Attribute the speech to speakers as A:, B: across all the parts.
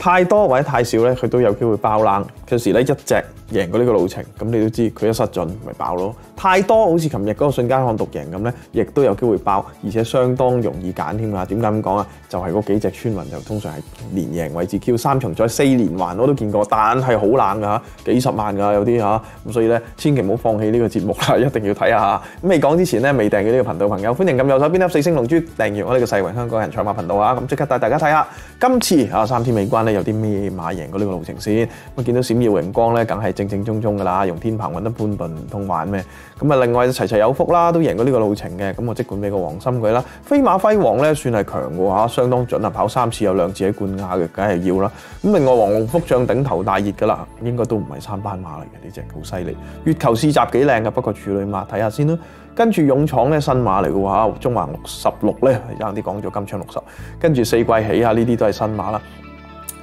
A: 太多或者太少咧，佢都有機會爆冷。有時咧一隻贏過呢個路程，咁你都知佢一失準咪爆咯。太多好似琴日嗰個瞬間看獨贏咁咧，亦都有機會爆，而且相當容易揀添啊！點解咁講啊？就係、是、嗰幾隻穿雲就通常係連贏位置 Q 三重再四連環我都見過，但係好冷㗎嚇，幾十萬㗎有啲嚇，咁所以咧千祈唔好放棄呢個節目啦，一定要睇下。咁未講之前咧，未訂閱呢個頻道朋友，歡迎撳右手邊粒四星龍珠訂閱我呢個世榮香港人賽馬頻道啊！咁即刻帶大家睇下今次啊三天未關有啲咩馬贏過呢個路程先。咁見到閃耀榮光咧，梗係正正宗宗㗎啦，用天鵬揾得半笨唔通玩咩？咁啊，另外齊齊有福啦，都贏過呢個路程嘅，咁我即管俾個黃心佢啦。飛馬輝煌咧算係強嘅嚇，相當準啊，跑三次有兩次喺冠亞嘅，梗係要啦。咁另外黃龍福將頂頭大熱㗎啦，應該都唔係三班馬嚟嘅呢隻，好犀利。月球試集幾靚嘅，不過處女馬睇下先啦。跟住勇闖咧新馬嚟嘅喎，中環六十六咧，有啲講咗金槍六十，跟住四季起啊，呢啲都係新馬啦。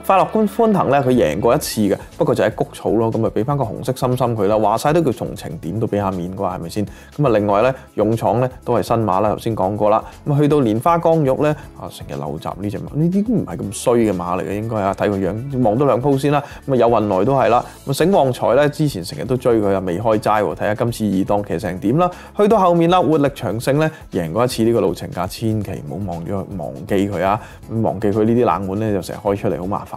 A: 快樂觀歡騰咧，佢贏過一次嘅，不過就喺谷草咯，咁咪俾翻個紅色心心佢啦。話晒都叫從情點都俾下面啩，係咪先？咁啊，另外咧，勇闖咧都係新馬啦，頭先講過啦。咁，去到蓮花江玉咧，啊成日漏閘呢隻馬，呢啲都唔係咁衰嘅馬嚟嘅，應該啊，睇個樣望多兩鋪先啦。咁啊，有運來都係啦。咁醒旺財咧，之前成日都追佢啊，未開齋喎，睇下今次二檔騎成點啦。去到後面啦，活力長勝咧，贏過一次呢個路程價，千祈唔好忘咗忘記佢啊！忘記佢呢啲冷門咧，就成日開出嚟好麻煩。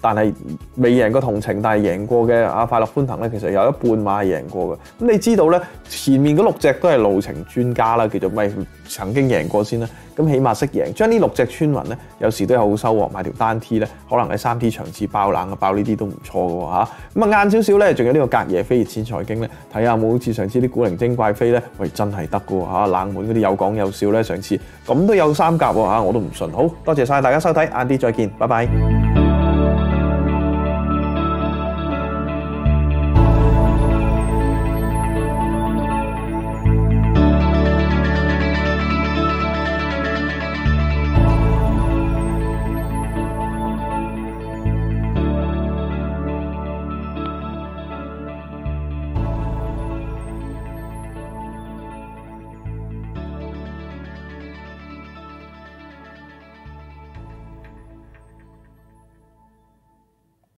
A: 但係未贏過同情，但係贏過嘅阿快樂歡騰咧，其實有一半馬係贏過嘅，咁你知道咧前面嗰六隻都係路程專家啦，叫做咪曾經贏過先啦。咁起碼識贏，將呢六隻穿雲咧，有時都有好收穫。買條單 T 咧，可能喺三 T 場次爆冷啊，爆呢啲都唔錯嘅喎。咁啊晏少少咧，仲有呢個隔夜飛熱錢財經咧，睇下冇好似上次啲古靈精怪飛咧，喂真係得嘅喎，冷門嗰啲有講有笑咧，上次咁都有三甲喎，我都唔信。好多謝晒大家收睇，晏啲再見，拜拜。